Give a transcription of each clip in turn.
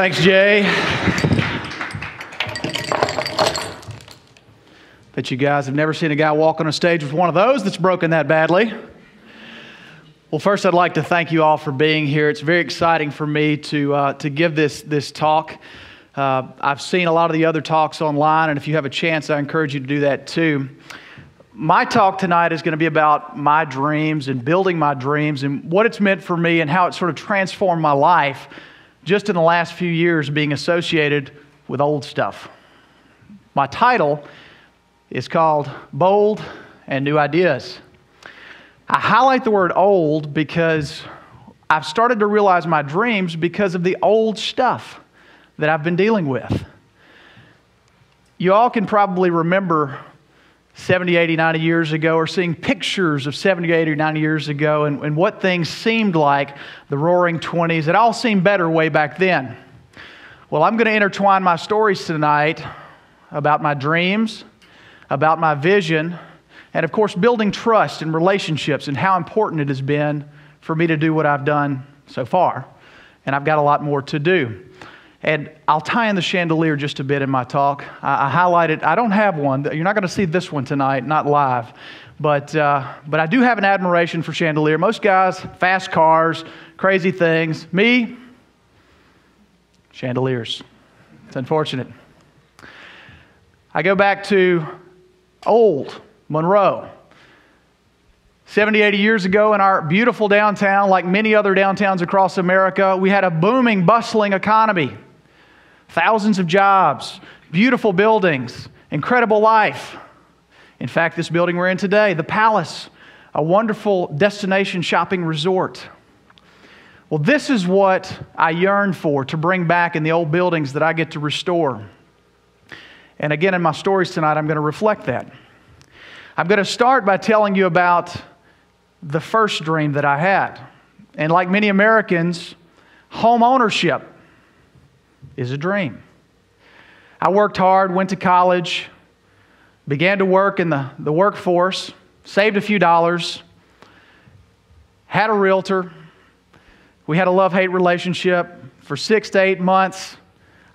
Thanks, Jay. Bet you guys have never seen a guy walk on a stage with one of those that's broken that badly. Well, first, I'd like to thank you all for being here. It's very exciting for me to, uh, to give this, this talk. Uh, I've seen a lot of the other talks online, and if you have a chance, I encourage you to do that too. My talk tonight is going to be about my dreams and building my dreams and what it's meant for me and how it sort of transformed my life just in the last few years being associated with old stuff. My title is called Bold and New Ideas. I highlight the word old because I've started to realize my dreams because of the old stuff that I've been dealing with. You all can probably remember 70, 80, 90 years ago or seeing pictures of 70, 80, 90 years ago and, and what things seemed like the roaring 20s. It all seemed better way back then. Well, I'm going to intertwine my stories tonight about my dreams, about my vision, and of course, building trust and relationships and how important it has been for me to do what I've done so far. And I've got a lot more to do. And I'll tie in the chandelier just a bit in my talk. I, I highlighted, I don't have one. You're not going to see this one tonight, not live. But, uh, but I do have an admiration for chandelier. Most guys, fast cars, crazy things. Me, chandeliers. It's unfortunate. I go back to old Monroe. 70, 80 years ago in our beautiful downtown, like many other downtowns across America, we had a booming, bustling economy. Thousands of jobs, beautiful buildings, incredible life. In fact, this building we're in today, the Palace, a wonderful destination shopping resort. Well, this is what I yearn for to bring back in the old buildings that I get to restore. And again, in my stories tonight, I'm going to reflect that. I'm going to start by telling you about the first dream that I had. And like many Americans, home ownership is a dream. I worked hard, went to college, began to work in the, the workforce, saved a few dollars, had a realtor. We had a love hate relationship for six to eight months.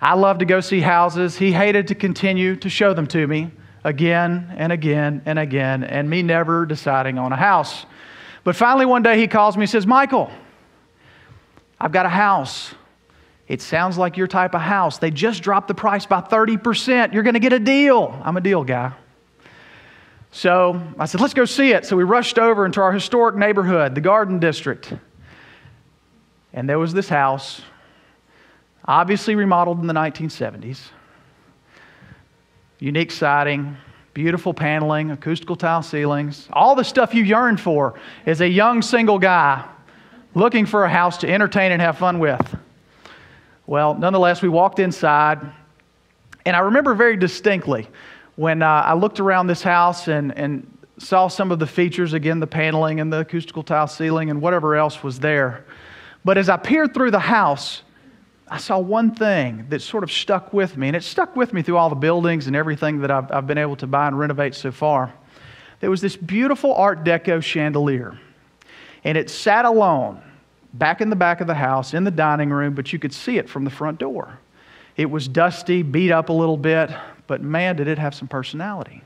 I loved to go see houses. He hated to continue to show them to me again and again and again, and me never deciding on a house. But finally, one day he calls me and says, Michael, I've got a house. It sounds like your type of house. They just dropped the price by 30%. You're going to get a deal. I'm a deal guy. So I said, let's go see it. So we rushed over into our historic neighborhood, the Garden District. And there was this house, obviously remodeled in the 1970s. Unique siding, beautiful paneling, acoustical tile ceilings, all the stuff you yearn for as a young single guy looking for a house to entertain and have fun with. Well, nonetheless, we walked inside, and I remember very distinctly when uh, I looked around this house and, and saw some of the features again, the paneling and the acoustical tile ceiling and whatever else was there. But as I peered through the house, I saw one thing that sort of stuck with me, and it stuck with me through all the buildings and everything that I've, I've been able to buy and renovate so far. There was this beautiful Art Deco chandelier, and it sat alone back in the back of the house in the dining room, but you could see it from the front door. It was dusty, beat up a little bit, but man, did it have some personality.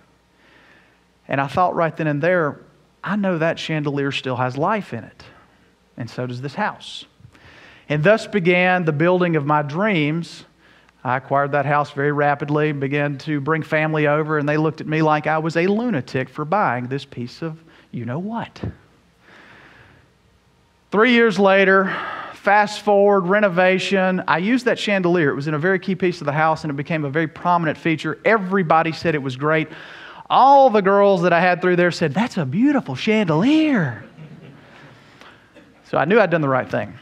And I thought right then and there, I know that chandelier still has life in it, and so does this house. And thus began the building of my dreams. I acquired that house very rapidly, began to bring family over, and they looked at me like I was a lunatic for buying this piece of you know what. Three years later, fast forward, renovation. I used that chandelier. It was in a very key piece of the house, and it became a very prominent feature. Everybody said it was great. All the girls that I had through there said, That's a beautiful chandelier. so I knew I'd done the right thing.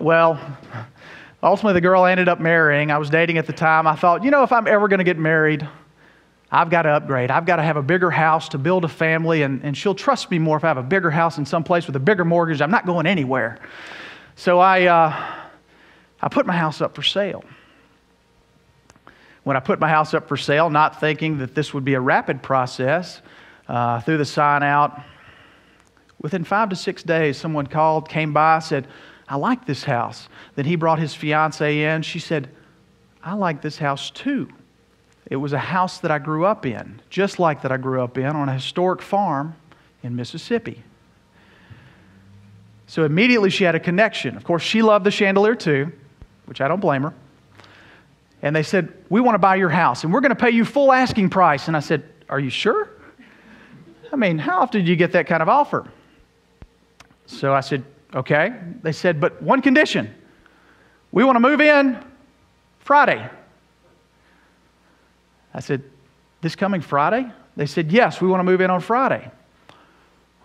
Well, ultimately, the girl I ended up marrying, I was dating at the time. I thought, you know, if I'm ever going to get married, I've got to upgrade. I've got to have a bigger house to build a family, and, and she'll trust me more if I have a bigger house in some place with a bigger mortgage. I'm not going anywhere. So I, uh, I put my house up for sale. When I put my house up for sale, not thinking that this would be a rapid process, uh, threw the sign out. Within five to six days, someone called, came by, said, I like this house. Then he brought his fiance in. She said, I like this house too. It was a house that I grew up in, just like that I grew up in on a historic farm in Mississippi. So immediately she had a connection. Of course, she loved the chandelier too, which I don't blame her. And they said, We want to buy your house and we're going to pay you full asking price. And I said, Are you sure? I mean, how often do you get that kind of offer? So I said, Okay. They said, But one condition we want to move in Friday. I said, This coming Friday? They said, Yes, we want to move in on Friday,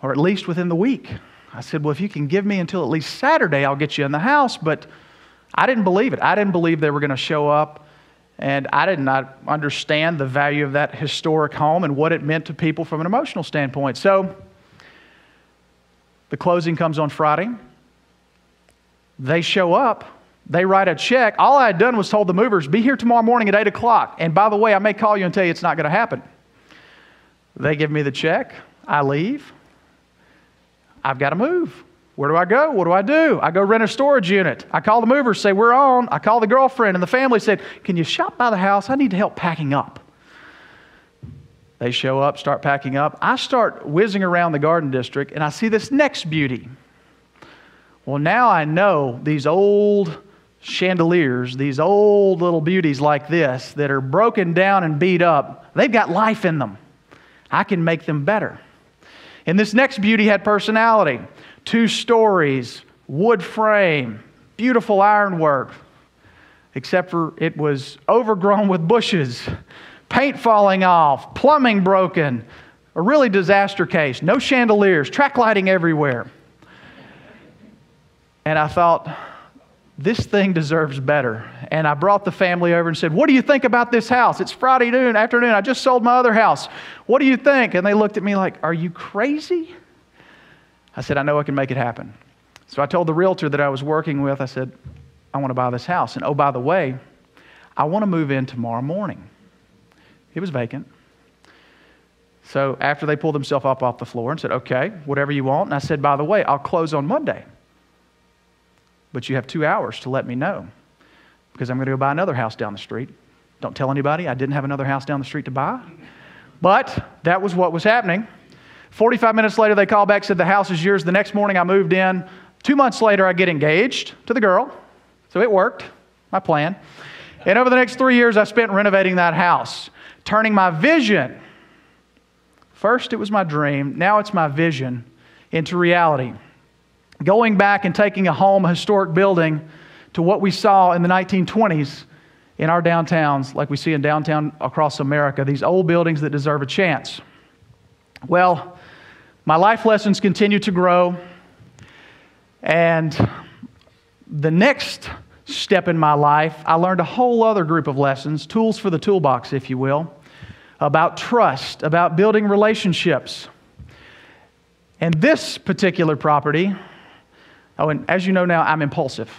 or at least within the week. I said, Well, if you can give me until at least Saturday, I'll get you in the house. But I didn't believe it. I didn't believe they were going to show up. And I did not understand the value of that historic home and what it meant to people from an emotional standpoint. So the closing comes on Friday. They show up. They write a check. All I had done was told the movers, be here tomorrow morning at 8 o'clock. And by the way, I may call you and tell you it's not going to happen. They give me the check. I leave. I've got to move. Where do I go? What do I do? I go rent a storage unit. I call the movers, say, We're on. I call the girlfriend and the family, said, Can you shop by the house? I need to help packing up. They show up, start packing up. I start whizzing around the garden district and I see this next beauty. Well, now I know these old chandeliers, these old little beauties like this that are broken down and beat up, they've got life in them. I can make them better. And this next beauty had personality two stories, wood frame, beautiful ironwork, except for it was overgrown with bushes, paint falling off, plumbing broken, a really disaster case, no chandeliers, track lighting everywhere. And I thought, this thing deserves better. And I brought the family over and said, What do you think about this house? It's Friday noon, afternoon. I just sold my other house. What do you think? And they looked at me like, Are you crazy? I said, I know I can make it happen. So I told the realtor that I was working with, I said, I want to buy this house. And oh, by the way, I want to move in tomorrow morning. It was vacant. So after they pulled themselves up off the floor and said, Okay, whatever you want. And I said, By the way, I'll close on Monday. But you have two hours to let me know because I'm going to go buy another house down the street. Don't tell anybody I didn't have another house down the street to buy. But that was what was happening. 45 minutes later, they called back, said, The house is yours. The next morning, I moved in. Two months later, I get engaged to the girl. So it worked, my plan. And over the next three years, I spent renovating that house, turning my vision. First, it was my dream. Now it's my vision into reality. Going back and taking a home, a historic building, to what we saw in the 1920s in our downtowns, like we see in downtown across America, these old buildings that deserve a chance. Well, my life lessons continue to grow. And the next step in my life, I learned a whole other group of lessons, tools for the toolbox, if you will, about trust, about building relationships. And this particular property, oh, and as you know now, I'm impulsive.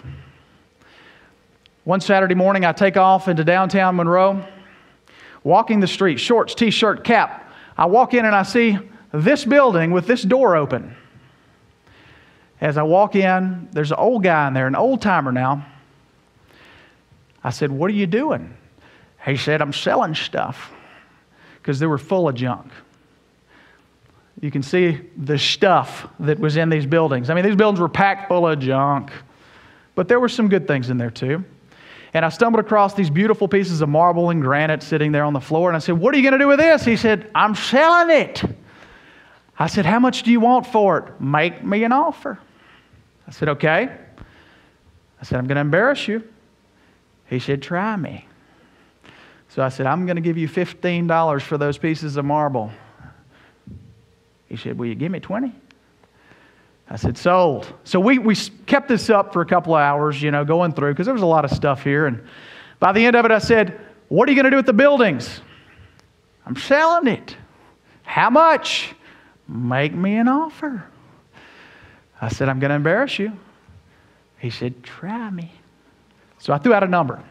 One Saturday morning, I take off into downtown Monroe, walking the street, shorts, t shirt, cap. I walk in and I see this building with this door open. As I walk in, there's an old guy in there, an old timer now. I said, What are you doing? He said, I'm selling stuff because they were full of junk. You can see the stuff that was in these buildings. I mean, these buildings were packed full of junk, but there were some good things in there too. And I stumbled across these beautiful pieces of marble and granite sitting there on the floor, and I said, What are you going to do with this? He said, I'm selling it. I said, How much do you want for it? Make me an offer. I said, Okay. I said, I'm going to embarrass you. He said, Try me. So I said, I'm going to give you $15 for those pieces of marble. He said, Will you give me 20? I said, Sold. So we, we kept this up for a couple of hours, you know, going through, because there was a lot of stuff here. And by the end of it, I said, What are you going to do with the buildings? I'm selling it. How much? Make me an offer. I said, I'm going to embarrass you. He said, Try me. So I threw out a number,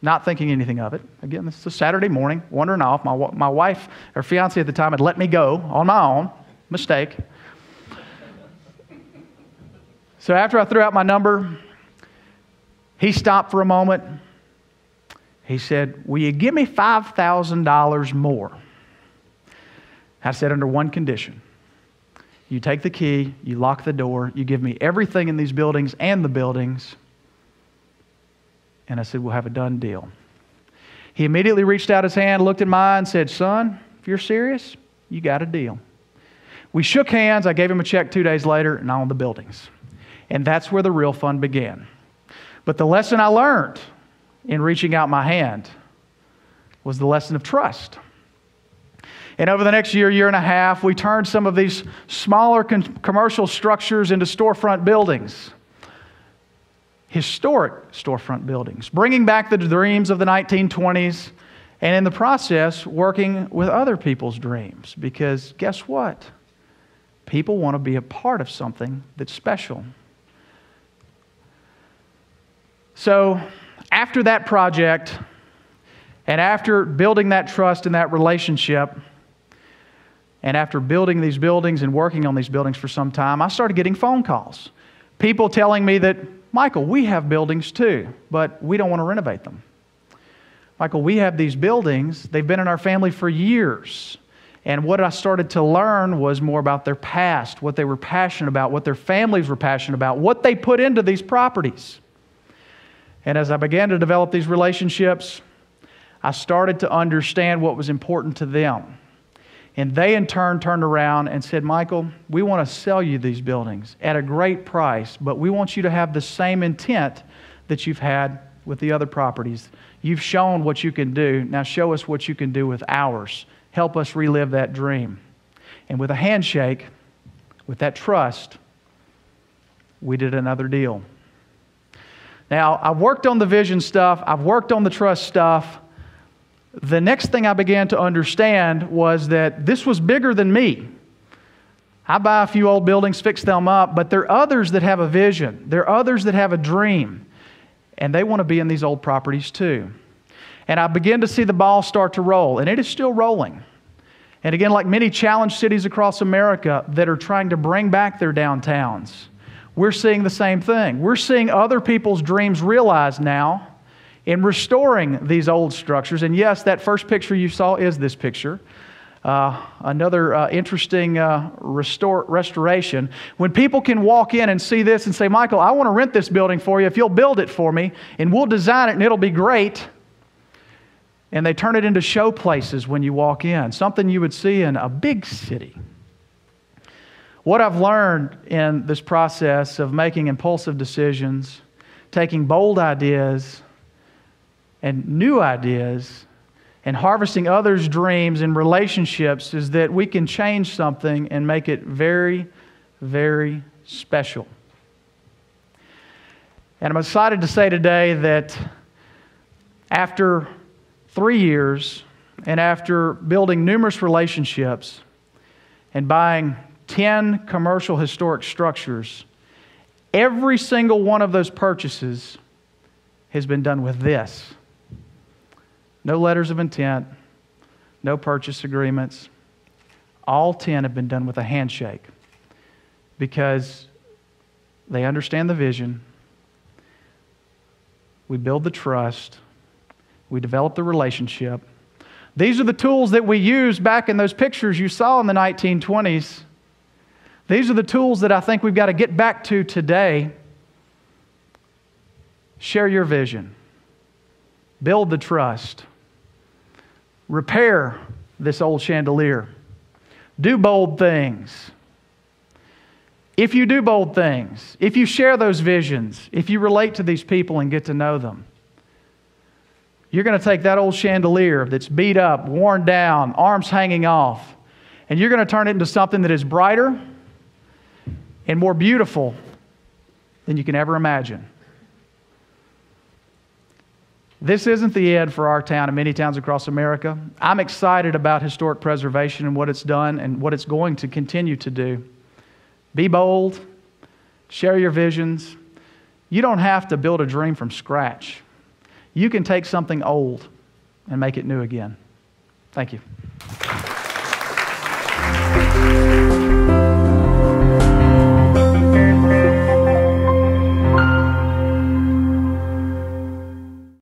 not thinking anything of it. Again, this is a Saturday morning, wandering off. My, my wife, or fiance at the time, had let me go on my own. Mistake. So after I threw out my number, he stopped for a moment. He said, Will you give me $5,000 more? I said, Under one condition. You take the key, you lock the door, you give me everything in these buildings and the buildings. And I said, We'll have a done deal. He immediately reached out his hand, looked at mine, and said, Son, if you're serious, you got a deal. We shook hands. I gave him a check two days later and owned the buildings. And that's where the real fun began. But the lesson I learned in reaching out my hand was the lesson of trust. And over the next year, year and a half, we turned some of these smaller con- commercial structures into storefront buildings, historic storefront buildings, bringing back the dreams of the 1920s, and in the process, working with other people's dreams. Because guess what? People want to be a part of something that's special. So, after that project, and after building that trust and that relationship, and after building these buildings and working on these buildings for some time, I started getting phone calls. People telling me that, Michael, we have buildings too, but we don't want to renovate them. Michael, we have these buildings, they've been in our family for years. And what I started to learn was more about their past, what they were passionate about, what their families were passionate about, what they put into these properties. And as I began to develop these relationships, I started to understand what was important to them. And they, in turn, turned around and said, Michael, we want to sell you these buildings at a great price, but we want you to have the same intent that you've had with the other properties. You've shown what you can do. Now show us what you can do with ours. Help us relive that dream. And with a handshake, with that trust, we did another deal. Now, I've worked on the vision stuff, I've worked on the trust stuff the next thing I began to understand was that this was bigger than me. I buy a few old buildings, fix them up, but there are others that have a vision. There are others that have a dream, and they want to be in these old properties too. And I begin to see the ball start to roll, and it is still rolling. And again, like many challenged cities across America that are trying to bring back their downtowns, we're seeing the same thing. We're seeing other people's dreams realized now in restoring these old structures. And yes, that first picture you saw is this picture. Uh, another uh, interesting uh, restore, restoration. When people can walk in and see this and say, Michael, I want to rent this building for you if you'll build it for me, and we'll design it and it'll be great. And they turn it into show places when you walk in, something you would see in a big city. What I've learned in this process of making impulsive decisions, taking bold ideas, and new ideas and harvesting others' dreams and relationships is that we can change something and make it very, very special. And I'm excited to say today that after three years and after building numerous relationships and buying 10 commercial historic structures, every single one of those purchases has been done with this no letters of intent, no purchase agreements. All 10 have been done with a handshake because they understand the vision. We build the trust. We develop the relationship. These are the tools that we used back in those pictures you saw in the 1920s. These are the tools that I think we've got to get back to today. Share your vision, build the trust repair this old chandelier. Do bold things. If you do bold things, if you share those visions, if you relate to these people and get to know them, you're going to take that old chandelier that's beat up, worn down, arms hanging off, and you're going to turn it into something that is brighter and more beautiful than you can ever imagine. This isn't the end for our town and many towns across America. I'm excited about historic preservation and what it's done and what it's going to continue to do. Be bold, share your visions. You don't have to build a dream from scratch. You can take something old and make it new again. Thank you.